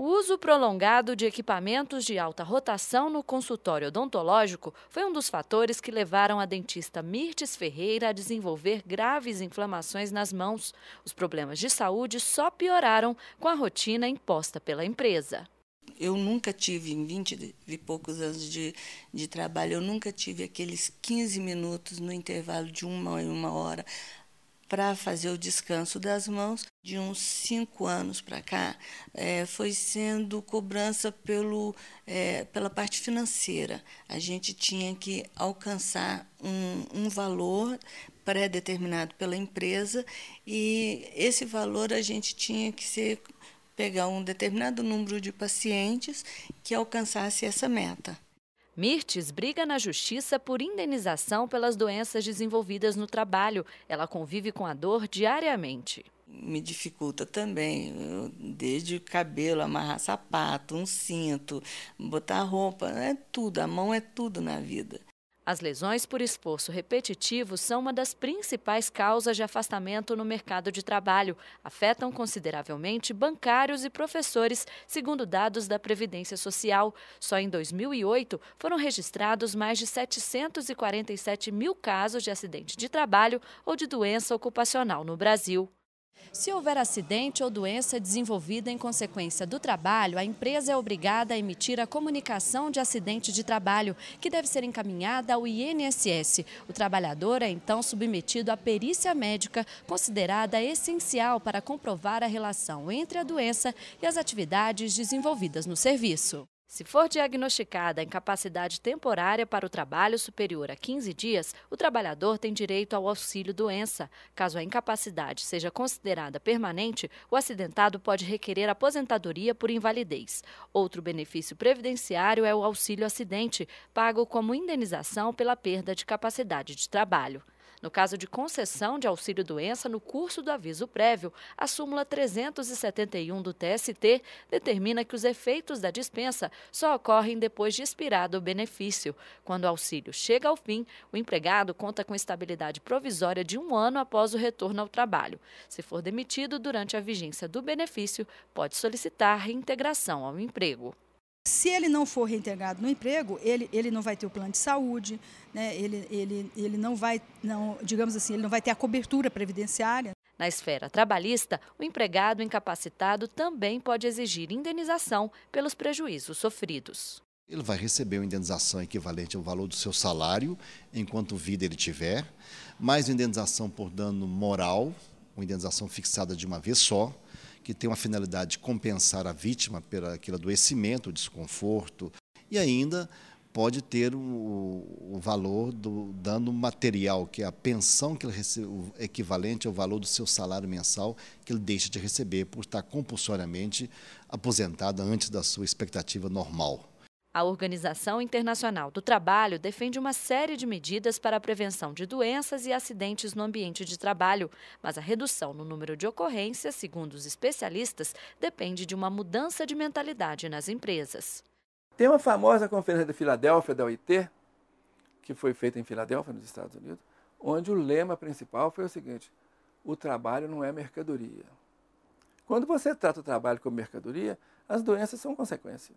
O uso prolongado de equipamentos de alta rotação no consultório odontológico foi um dos fatores que levaram a dentista Mirtes Ferreira a desenvolver graves inflamações nas mãos. Os problemas de saúde só pioraram com a rotina imposta pela empresa. Eu nunca tive, em 20 e poucos anos de, de trabalho, eu nunca tive aqueles 15 minutos no intervalo de uma em uma hora para fazer o descanso das mãos. De uns cinco anos para cá, é, foi sendo cobrança pelo, é, pela parte financeira. A gente tinha que alcançar um, um valor pré-determinado pela empresa e esse valor a gente tinha que ser, pegar um determinado número de pacientes que alcançasse essa meta. Mirtes briga na justiça por indenização pelas doenças desenvolvidas no trabalho. Ela convive com a dor diariamente. Me dificulta também, desde o cabelo, amarrar sapato, um cinto, botar roupa, é tudo, a mão é tudo na vida. As lesões por esforço repetitivo são uma das principais causas de afastamento no mercado de trabalho. Afetam consideravelmente bancários e professores, segundo dados da Previdência Social. Só em 2008 foram registrados mais de 747 mil casos de acidente de trabalho ou de doença ocupacional no Brasil. Se houver acidente ou doença desenvolvida em consequência do trabalho, a empresa é obrigada a emitir a comunicação de acidente de trabalho, que deve ser encaminhada ao INSS. O trabalhador é então submetido à perícia médica, considerada essencial para comprovar a relação entre a doença e as atividades desenvolvidas no serviço. Se for diagnosticada incapacidade temporária para o trabalho superior a 15 dias, o trabalhador tem direito ao auxílio-doença. Caso a incapacidade seja considerada permanente, o acidentado pode requerer aposentadoria por invalidez. Outro benefício previdenciário é o auxílio-acidente, pago como indenização pela perda de capacidade de trabalho. No caso de concessão de auxílio-doença no curso do aviso prévio, a súmula 371 do TST determina que os efeitos da dispensa só ocorrem depois de expirado o benefício. Quando o auxílio chega ao fim, o empregado conta com estabilidade provisória de um ano após o retorno ao trabalho. Se for demitido durante a vigência do benefício, pode solicitar reintegração ao emprego. Se ele não for reintegrado no emprego, ele, ele não vai ter o plano de saúde, né? ele, ele, ele não vai, não, digamos assim, ele não vai ter a cobertura previdenciária. Na esfera trabalhista, o empregado incapacitado também pode exigir indenização pelos prejuízos sofridos. Ele vai receber uma indenização equivalente ao valor do seu salário, enquanto vida ele tiver, mais indenização por dano moral, uma indenização fixada de uma vez só, que tem uma finalidade de compensar a vítima pelo aquele adoecimento, desconforto, e ainda pode ter o, o, valor do dano material, que é a pensão que ele recebe, o equivalente ao valor do seu salário mensal que ele deixa de receber por estar compulsoriamente aposentado antes da sua expectativa normal. A Organização Internacional do Trabalho defende uma série de medidas para a prevenção de doenças e acidentes no ambiente de trabalho, mas a redução no número de ocorrências, segundo os especialistas, depende de uma mudança de mentalidade nas empresas. Tem uma famosa conferência de Filadélfia da OIT, que foi feita em Filadélfia, nos Estados Unidos, onde o lema principal foi o seguinte: o trabalho não é mercadoria. Quando você trata o trabalho como mercadoria, as doenças são consequência.